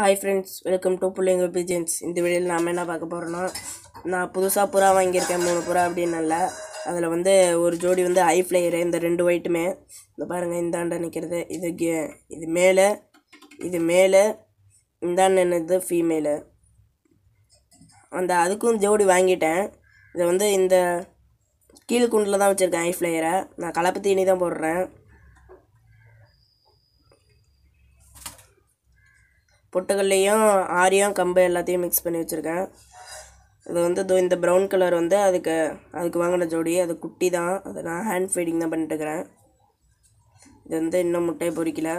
Hi friends welcome to பிள்ளைங்க பிஜென்ஸ் இந்த வீடியோவில் நாம் என்ன பார்க்க போகிறோன்னா நான் புதுசாக புறா வாங்கியிருக்கேன் மூணு புறா அப்படின்னல அதில் வந்து ஒரு ஜோடி வந்து ஹை ஃப்ளையரு இந்த ரெண்டு ஒயிட்டுமே இந்த பாருங்கள் இந்தாண்ட நிற்கிறது இது கே இது மேலே இது மேலே இந்தாண்ட என்னது ஃபீமேலு அந்த அதுக்கும் ஜோடி வாங்கிட்டேன். இதை வந்து இந்த கீழ்குண்டில் தான் வச்சுருக்கேன் ஐ ஃப்ளையரை நான் கலப்பு தீனி தான் போடுறேன். பொட்டுக்கல்லையும் ஆரியம் கம்பு எல்லாத்தையும் மிக்ஸ் பண்ணி வச்சுருக்கேன். இது வந்து இந்த ப்ரௌன் கலர் வந்து அதுக்கு அதுக்கு வாங்கின ஜோடி. அது குட்டி தான். அதை நான் ஹேண்ட் ஃபீடிங் தான் பண்ணிட்டு இருக்கிறேன். இது வந்து இன்னும் முட்டையை பொறிக்கல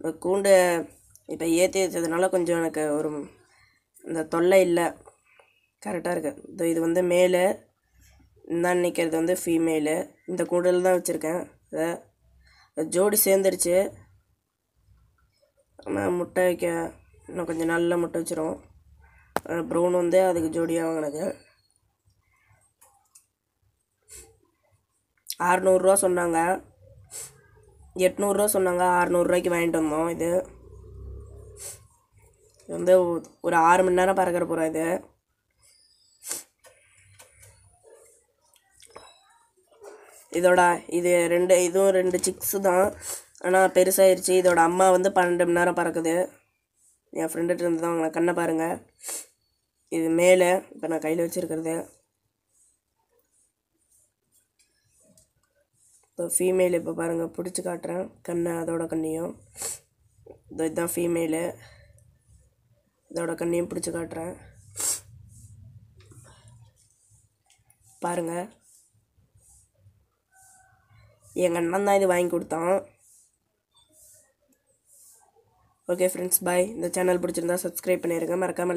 இந்த கூண்டு இப்போ ஏற்றி வச்சதுனால கொஞ்சம் எனக்கு ஒரு இந்த தொல்லை இல்லை. கரெக்டாக இருக்குது இது வந்து மேலே. இந்தாண்டு நிற்கிறது வந்து ஃபீமேலு இந்த கூண்டில் தான் வச்சுருக்கேன். இதை ஜோடி சேர்ந்துருச்சு. ஆனால் முட்டை வைக்க இன்னும் கொஞ்சம் நல்ல முட்டை வச்சிரும் ப்ரௌன் வந்து அதுக்கு ஜோடியாக வாங்கினது அறநூறுரூவா சொன்னாங்க. எட்நூறுரூவா சொன்னாங்க. அறநூறுரூவாய்க்கு வாங்கிட்டு வந்தோம் இது. இது வந்து ஒரு ஆறு மணி நேரம் பறக்கிற போகிறோம் இது. இதோட இது ரெண்டு இதுவும் ரெண்டு சிக்ஸு தான். ஆனால் பெருசாகிருச்சு இதோட அம்மா வந்து பன்னெண்டு மணி நேரம் பறக்குது. என் ஃப்ரெண்டுகிட்ட இருந்து தான் வாங்கினேன் கண்ணை பாருங்கள் இது மேலே இப்போ நான் கையில் வச்சுருக்கிறது. இப்போ ஃபீமேல் இப்போ பாருங்கள் பிடிச்சி காட்டுறேன். கண்ணை அதோட கண்ணையும். இதோ இதுதான் ஃபீமேலு இதோட கண்ணையும் பிடிச்சி காட்டுறேன். பாருங்கள் எங்கள் அண்ணன் தான் இது வாங்கி கொடுத்தான். ஓகே ஃப்ரெண்ட்ஸ் பாய் இந்த சேனல் பிடிச்சிருந்தா சப்ஸ்கிரைப் பண்ணிடுங்க மறக்காமல்